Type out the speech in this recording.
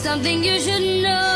something you should know.